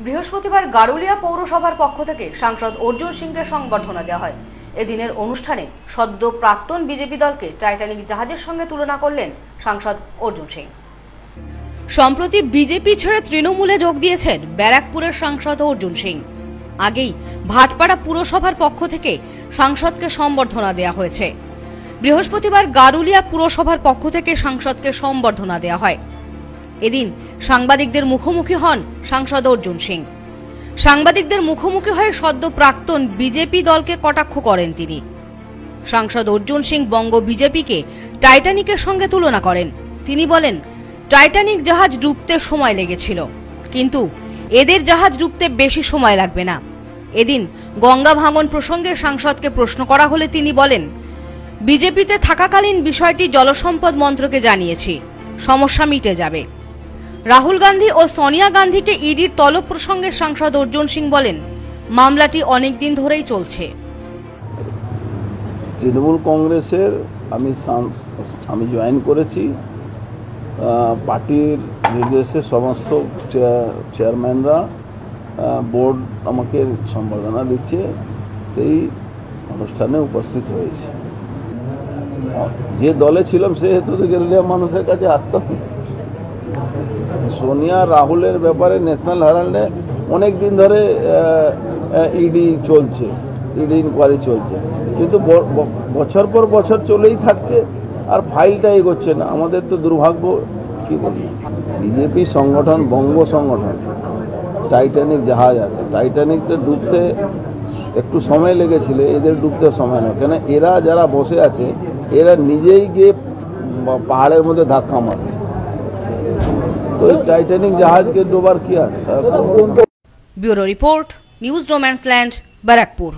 বৃহস্পতিবার গারুলিয়া পৌরসভার পক্ষ থেকে সাংসদ অর্জুন সিংকে সংবর্ধনা দেওয়া হয়। এদিনের অনুষ্ঠানে সদ্য প্রাক্তন বিজেপি দলকে টাইটানিক জাহাজের সঙ্গে তুলনা করলেন সাংসদ অর্জুন সিং। সম্প্রতি বিজেপি ছেড়ে তৃণমূলে যোগ দিয়েছেন ব্যারাকপুরের সাংসদ অর্জুন সিং। আগেই ভাটপাড়া পুরসভার পক্ষ থেকে সাংসদকে সম্বর্ধনা দেওয়া হয়েছে। বৃহস্পতিবার গারুলিয়া পুরসভার পক্ষ থেকে সাংসদকে সম্বর্ধনা দেওয়া হয়। এদিন সাংবাদিকদের মুখোমুখি হন সাংসদ অর্জুন সিং। সাংবাদিকদের মুখোমুখি হয়ে সদ্য প্রাক্তন বিজেপি দলকে কটাক্ষ করেন তিনি। সাংসদ অর্জুন সিং বঙ্গ বিজেপিকে টাইটানিকের সঙ্গে তুলনা করেন। তিনি বলেন, টাইটানিক জাহাজ ডুবতে সময় লেগেছিল, কিন্তু এদের জাহাজ ডুবতে বেশি সময় লাগবে না। এদিন গঙ্গা ভাঙন প্রসঙ্গে সাংসদকে প্রশ্ন করা হলে তিনি বলেন, বিজেপিতে থাকাকালীন বিষয়টি জলসম্পদ মন্ত্রকে জানিয়েছি, সমস্যা মিটে যাবে। রাহুল গান্ধী ও সোনিয়া গান্ধীকে ইডির তলব প্রসঙ্গে সাংসদ অর্জুন সিং বলেন, মামলাটি অনেকদিন ধরেই চলছে। তৃণমূল কংগ্রেসের আমি আমি জয়েন করেছি। পার্টির নির্দেশে সমস্ত চেয়া- চেয়ারম্যানরা বোর্ড আমাকে সম্বর্ধনা দিচ্ছে। সেই অনুষ্ঠানে উপস্থিত হয়েছে। যে দলে ছিলাম সেহেতু গেরুলিয়া মানুষের কাছে আসতাম। সোনিয়া, রাহুলের ব্যাপারে ন্যাশনাল হেরাল্ডে অনেক দিন ধরে ইডি চলছে ইডি ইনকোয়ারি চলছে। কিন্তু বছর পর বছর চলেই থাকছে, আর ফাইলটা এগোচ্ছে না। আমাদের তো দুর্ভাগ্য, কি বলি বিজেপি সংগঠন, বঙ্গ সংগঠন টাইটানিক জাহাজ আছে। টাইটানিকটা ডুবতে একটু সময় লেগেছিল, এদের ডুবতে সময় নয় কেন, এরা যারা বসে আছে, এরা নিজেই গিয়ে পাহাড়ের মধ্যে ধাক্কা মারছে। तो टाइटेनिक जहाज़ के दो बार किया। ब्यूरो रिपोर्ट न्यूज़ डोमैंसलैंड बैरकपुर।